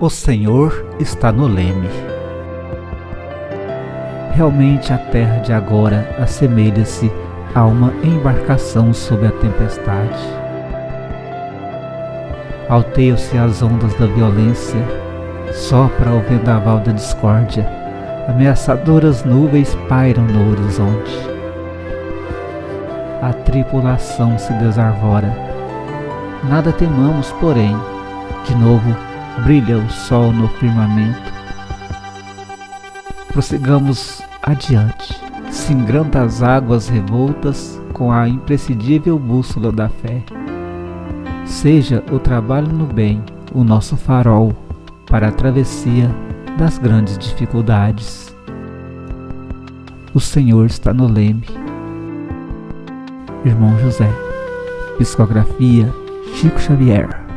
O Senhor está no leme. Realmente a terra de agora assemelha-se a uma embarcação sob a tempestade. Alteiam-se as ondas da violência, sopra o vendaval da discórdia, ameaçadoras nuvens pairam no horizonte. A tripulação se desarvora. Nada temamos, porém, de novo brilha o sol no firmamento. Prossigamos adiante, singrando as águas revoltas com a imprescindível bússola da fé. Seja o trabalho no bem o nosso farol para a travessia das grandes dificuldades. O Senhor está no leme. Irmão José. Psicografia Chico Xavier.